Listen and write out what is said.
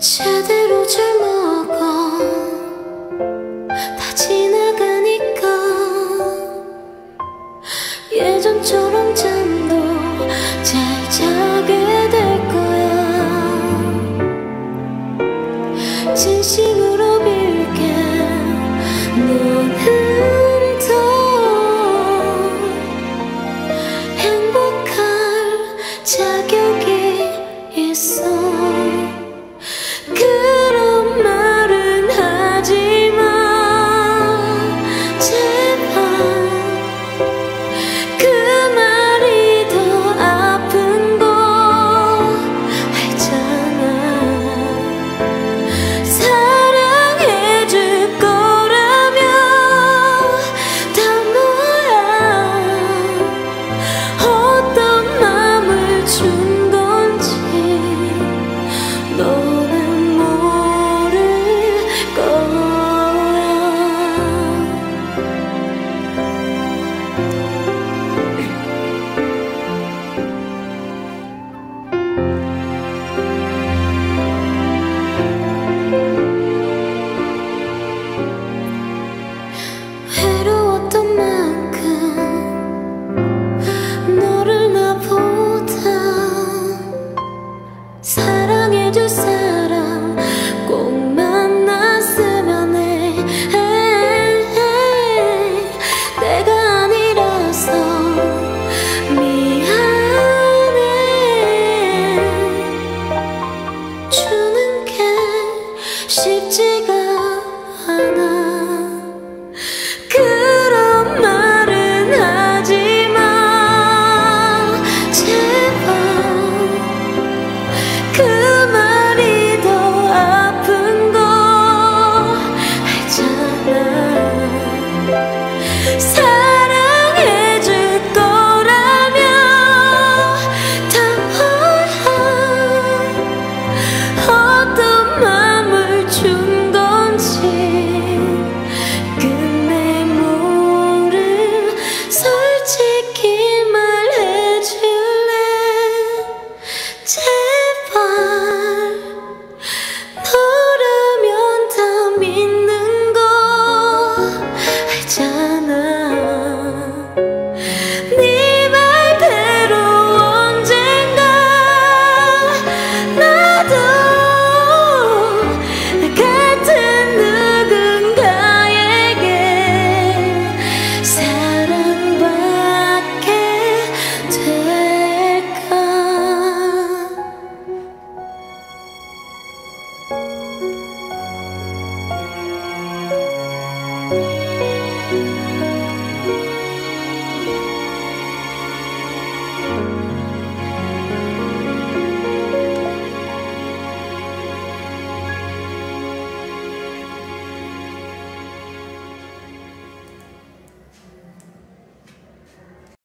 제대로 잘 먹어. 다 지나가니까 예전처럼 잘